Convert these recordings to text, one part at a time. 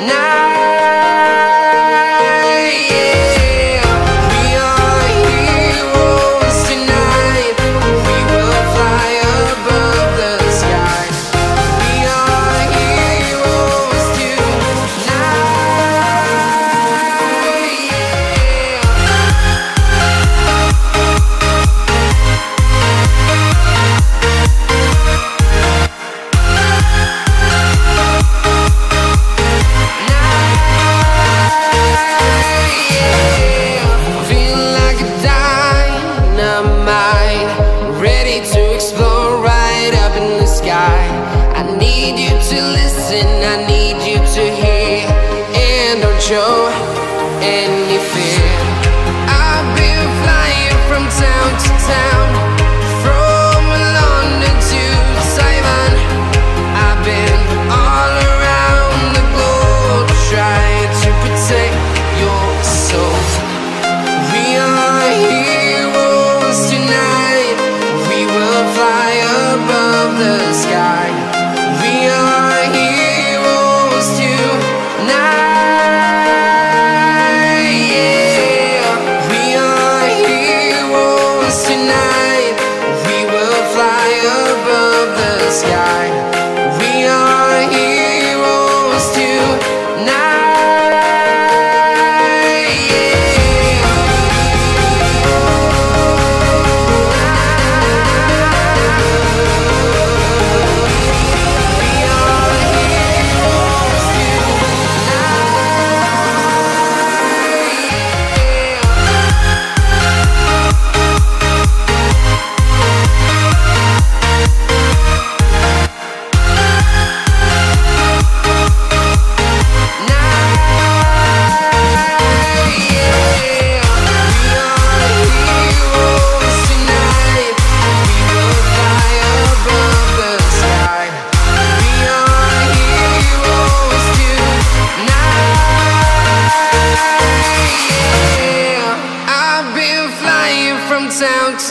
tonight. Listen, I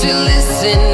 to listen.